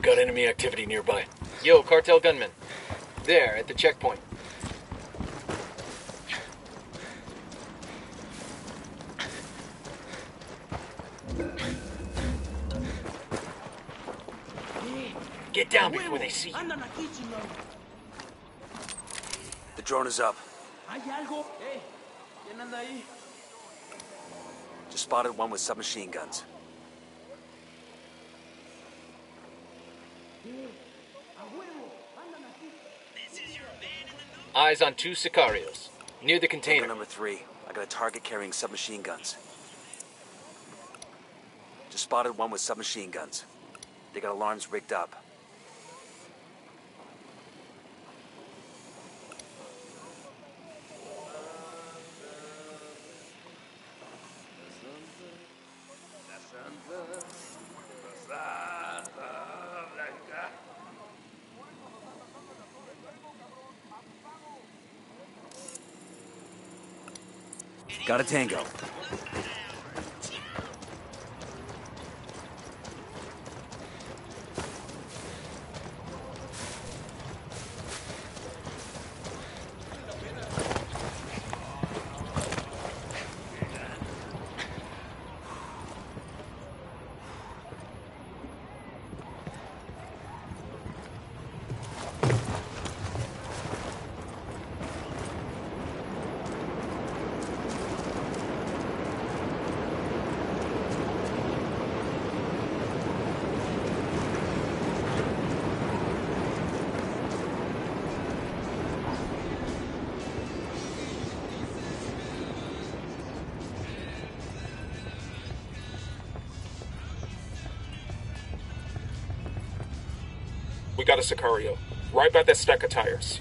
We've got enemy activity nearby. Yo, cartel gunman. There, at the checkpoint. Get down before they see you. Andan aquí, chingón. The drone is up. Hay algo. Eh, ¿quién anda ahí? Just spotted one with submachine guns. Eyes on two Sicarios. Near the container. number three. I got a target carrying submachine guns. Just spotted one with submachine guns. They got alarms rigged up. Got a tango. We got a Sicario. Right by that stack of tires.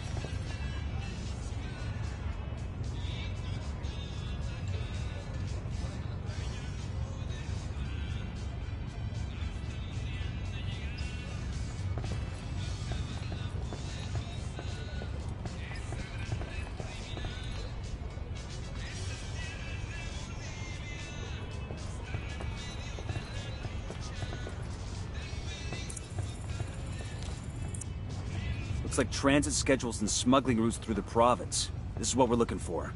Looks like transit schedules and smuggling routes through the province. This is what we're looking for.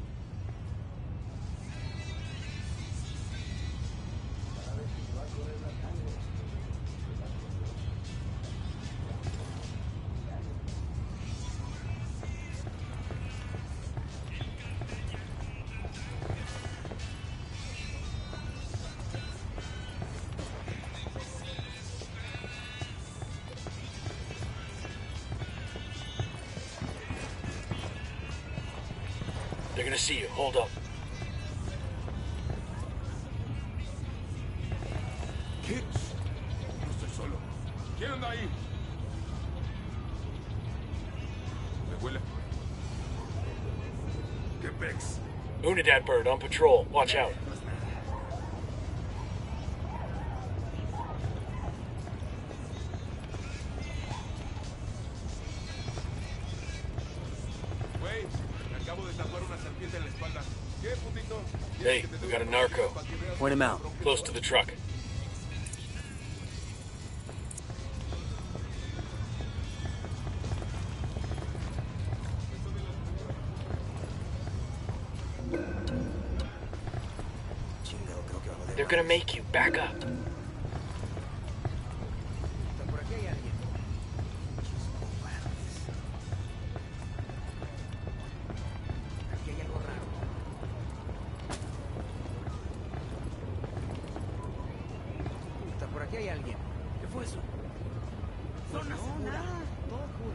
They're gonna see you. Hold up. Hicks. No estoy solo. ¿Quién anda ahí? ¿Me huele? Unidad bird on patrol. Watch out. Me acabo de tatuar una serpiente en la espalda. ¿Qué, putito? Hey, we got a narco. Point him out. Close to the truck. They're gonna make you. Back up. Aquí hay alguien. ¿Qué fue eso? Zona segura. Todo cool.